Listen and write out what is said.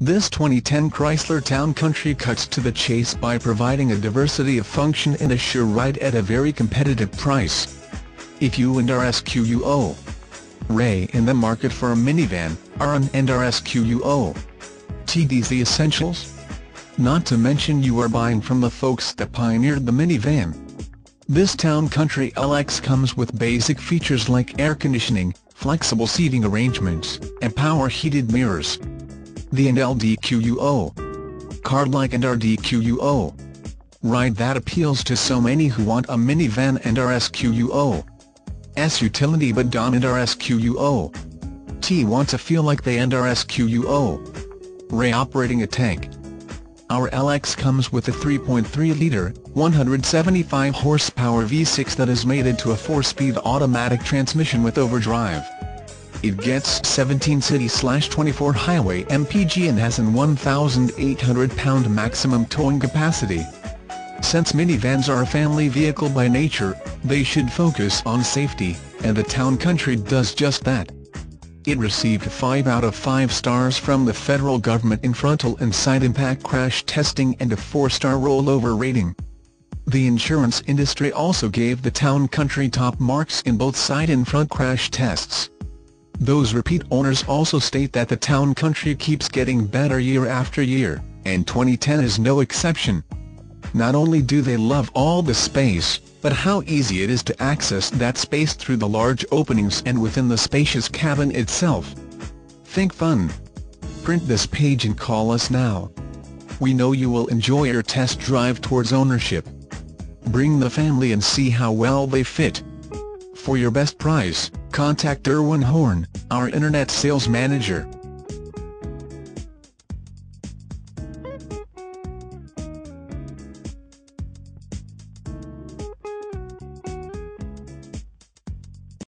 This 2010 Chrysler Town Country cuts to the chase by providing a diversity of function and a sure ride at a very competitive price. If you and RSQUO Ray in the market for a minivan, are an and RSQUO TD's the essentials? Not to mention you are buying from the folks that pioneered the minivan. This Town Country LX comes with basic features like air conditioning, flexible seating arrangements, and power heated mirrors the and LDQUO. Card-like and RDQUO. Ride that appeals to so many who want a minivan and RSQUO. S utility but Dom and RSQUO. T want to feel like they and RSQUO. Ray operating a tank. Our LX comes with a 3.3-litre, 175 horsepower V6 that is mated to a 4-speed automatic transmission with overdrive. It gets 17 city-slash-24 highway MPG and has an 1,800-pound maximum towing capacity. Since minivans are a family vehicle by nature, they should focus on safety, and the Town Country does just that. It received 5 out of 5 stars from the federal government in frontal and side impact crash testing and a 4-star rollover rating. The insurance industry also gave the Town Country top marks in both side and front crash tests. Those repeat owners also state that the town country keeps getting better year after year, and 2010 is no exception. Not only do they love all the space, but how easy it is to access that space through the large openings and within the spacious cabin itself. Think fun. Print this page and call us now. We know you will enjoy your test drive towards ownership. Bring the family and see how well they fit. For your best price, contact Derwin Horne, our Internet Sales Manager.